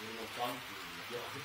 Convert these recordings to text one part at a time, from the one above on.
俺のバンクやべ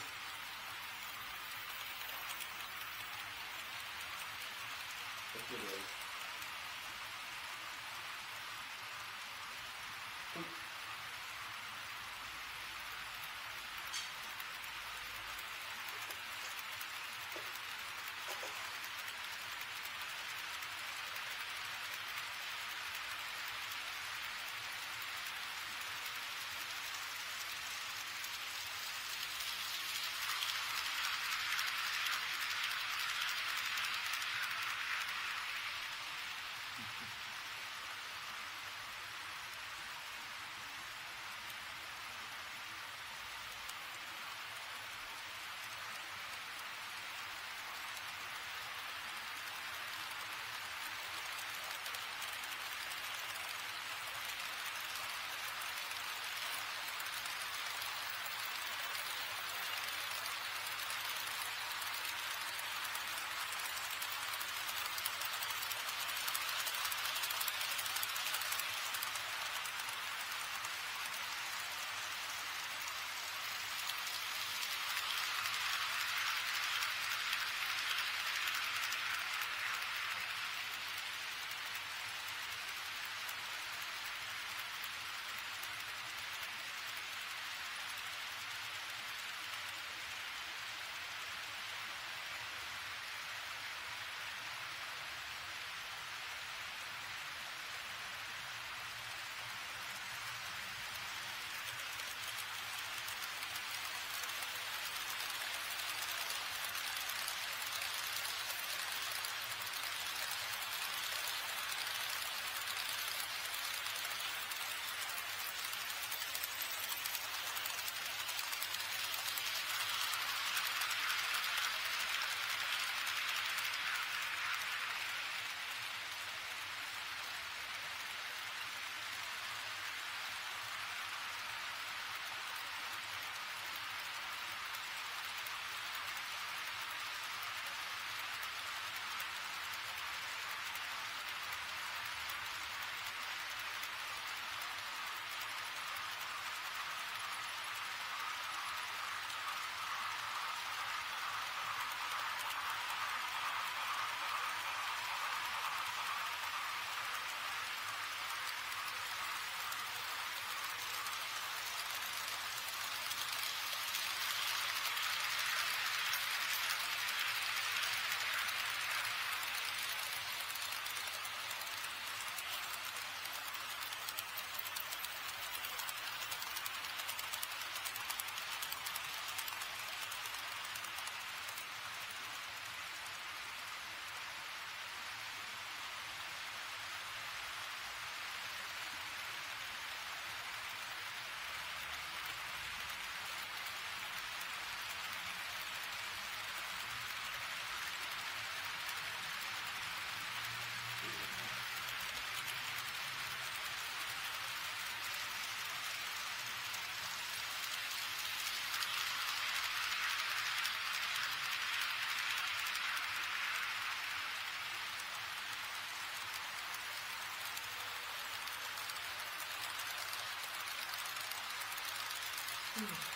け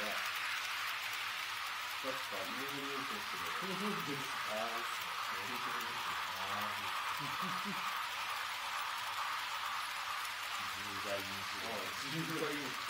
ど確か入入手してる。ああ、10代人気。ああ、10代人気。